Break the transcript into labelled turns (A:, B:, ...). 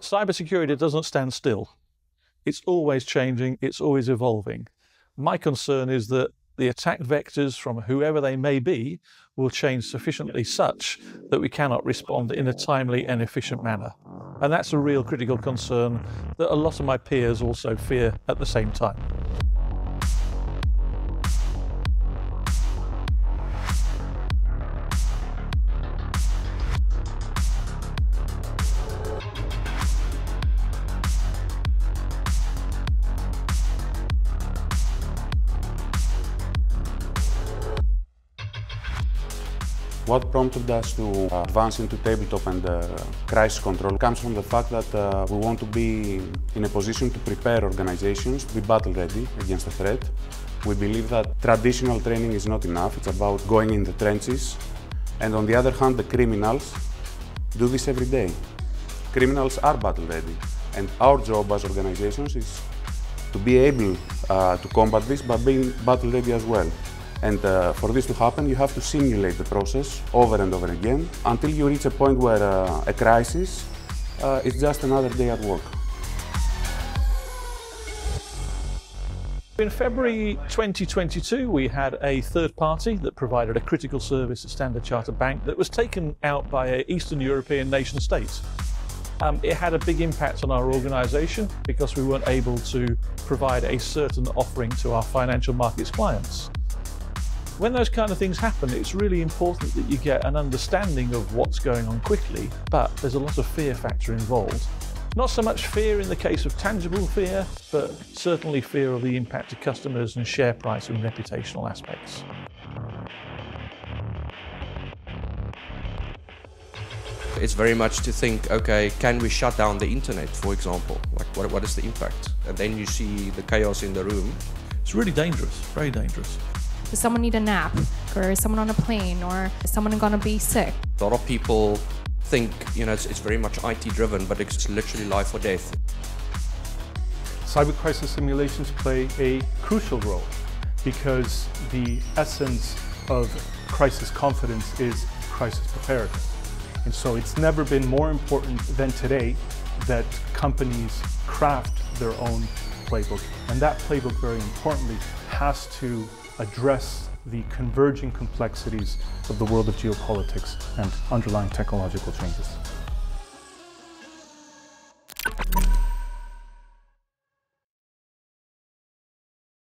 A: Cybersecurity doesn't stand still. It's always changing, it's always evolving. My concern is that the attack vectors from whoever they may be will change sufficiently such that we cannot respond in a timely and efficient manner. And that's a real critical concern that a lot of my peers also fear at the same time.
B: What prompted us to advance into tabletop and uh, crisis control comes from the fact that uh, we want to be in a position to prepare organizations to be battle ready against a threat. We believe that traditional training is not enough, it's about going in the trenches. And on the other hand, the criminals do this every day. Criminals are battle ready. And our job as organizations is to be able uh, to combat this by being battle ready as well. And uh, for this to happen, you have to simulate the process over and over again until you reach a point where uh, a crisis uh, is just another day at work.
A: In February 2022, we had a third party that provided a critical service at Standard Chartered Bank that was taken out by an Eastern European nation state. Um, it had a big impact on our organisation because we weren't able to provide a certain offering to our financial markets clients. When those kind of things happen, it's really important that you get an understanding of what's going on quickly, but there's a lot of fear factor involved. Not so much fear in the case of tangible fear, but certainly fear of the impact to customers and share price and reputational aspects.
C: It's very much to think, okay, can we shut down the internet, for example? Like, what, what is the impact? And then you see the chaos in the room.
A: It's really dangerous, very dangerous.
D: Does someone need a nap? Or is someone on a plane? Or is someone going to be sick?
C: A lot of people think, you know, it's, it's very much IT driven, but it's literally life or death.
E: Cyber crisis simulations play a crucial role because the essence of crisis confidence is crisis preparedness. And so it's never been more important than today that companies craft their own playbook. And that playbook, very importantly, has to address the converging complexities of the world of geopolitics and underlying technological changes.